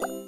you